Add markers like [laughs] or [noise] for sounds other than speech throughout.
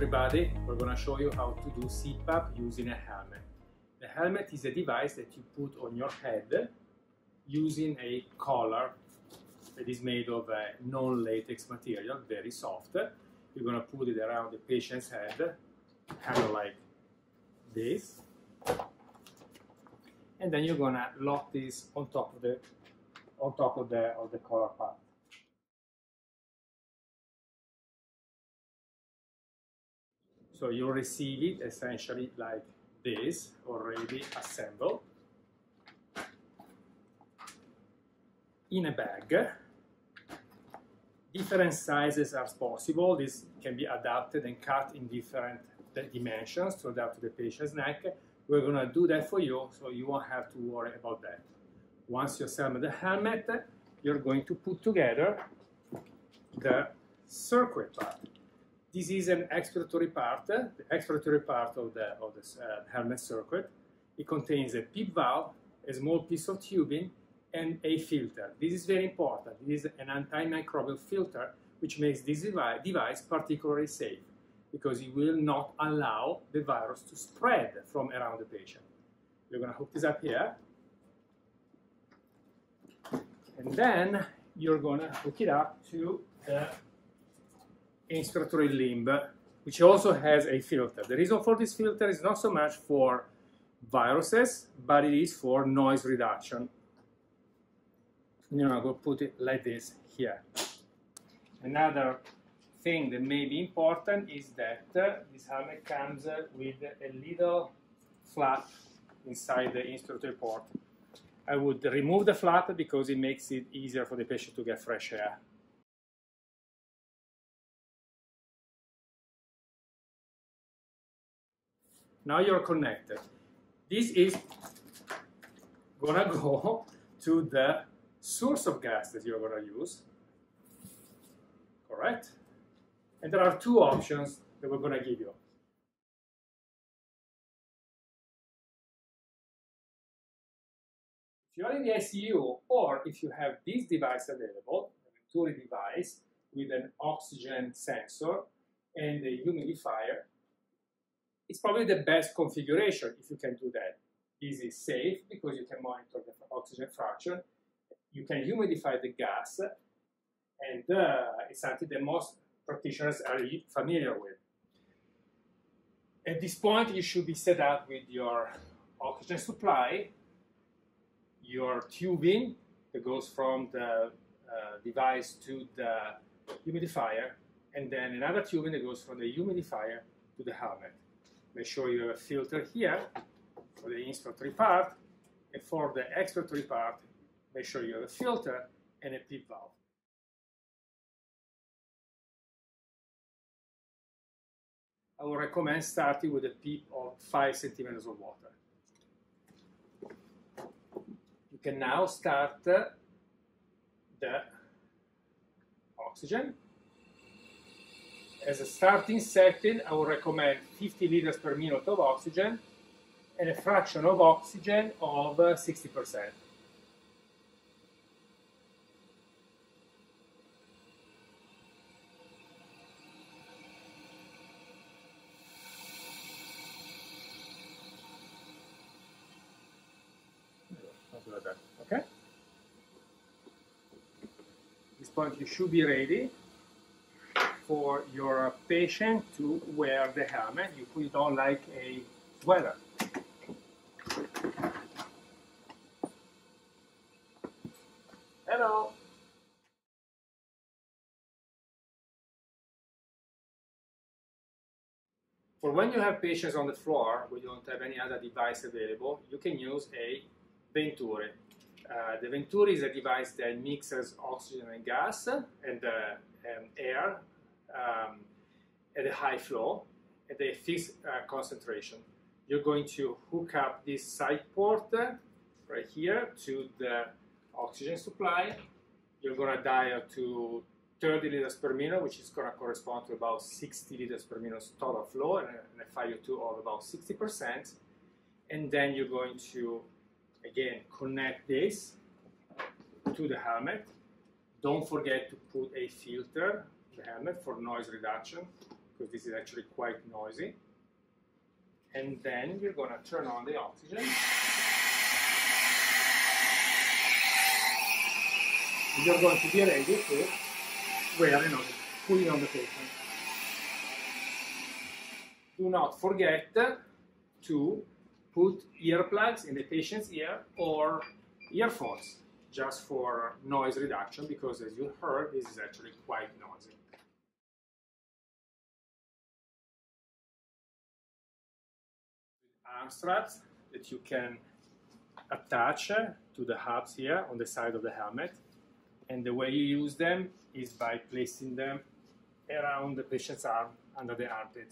everybody, we're going to show you how to do CPAP using a helmet. The helmet is a device that you put on your head using a collar that is made of a non-latex material, very soft. You're going to put it around the patient's head, kind of like this. And then you're going to lock this on top of the on top of the of the collar part. So you receive it essentially like this, already assembled, in a bag. Different sizes are possible. This can be adapted and cut in different dimensions to adapt to the patient's neck. We're going to do that for you, so you won't have to worry about that. Once you assemble the helmet, you're going to put together the circuit part. This is an expiratory part, the expiratory part of the, of the uh, helmet circuit. It contains a PEEP valve, a small piece of tubing, and a filter. This is very important. This is an antimicrobial filter which makes this device particularly safe because it will not allow the virus to spread from around the patient. You're going to hook this up here. And then you're going to hook it up to the inspiratory limb, which also has a filter. The reason for this filter is not so much for viruses, but it is for noise reduction. You know, I will put it like this here. Another thing that may be important is that uh, this helmet comes uh, with a little flap inside the inspiratory port. I would remove the flap because it makes it easier for the patient to get fresh air. Now you're connected. This is gonna [laughs] go to the source of gas that you're gonna use, correct? And there are two options that we're gonna give you. If you're in the ICU or if you have this device available, a Venturi device with an oxygen sensor and a humidifier, it's probably the best configuration if you can do that. This is safe because you can monitor the oxygen fraction. You can humidify the gas, and uh, it's something that most practitioners are familiar with. At this point, you should be set up with your oxygen supply, your tubing that goes from the uh, device to the humidifier, and then another tubing that goes from the humidifier to the helmet. Make sure you a filter here for the inspiratory part, and for the expiratory part, make sure you have a filter and a PEEP valve. I would recommend starting with a PEEP of 5 centimeters of water. You can now start the oxygen as a starting setting, I would recommend 50 liters per minute of oxygen and a fraction of oxygen of uh, 60%. Okay? At this point you should be ready for your patient to wear the helmet. You put it on like a sweater. Hello. For when you have patients on the floor, we don't have any other device available, you can use a Venturi. Uh, the Venturi is a device that mixes oxygen and gas and, uh, and air um, at a high flow at a fixed uh, concentration. You're going to hook up this side port right here to the oxygen supply. You're going to dial to 30 liters per minute, which is going to correspond to about 60 liters per minute total flow and a FiO2 of about 60%. And then you're going to, again, connect this to the helmet. Don't forget to put a filter the helmet for noise reduction because this is actually quite noisy. And then we're going to turn on the oxygen. You're going to be ready to wear another, put it on the patient. Do not forget to put earplugs in the patient's ear or earphones just for noise reduction because as you heard, this is actually quite noisy. Arm straps that you can attach uh, to the hubs here on the side of the helmet. And the way you use them is by placing them around the patient's arm under the armpit.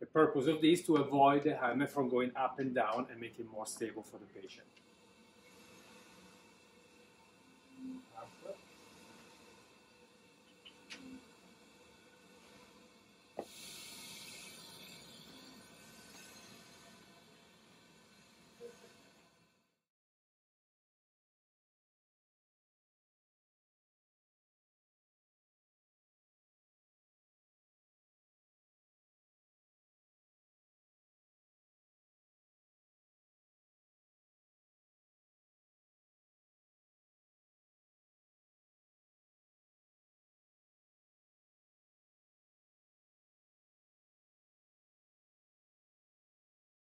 The purpose of this is to avoid the helmet from going up and down and make it more stable for the patient.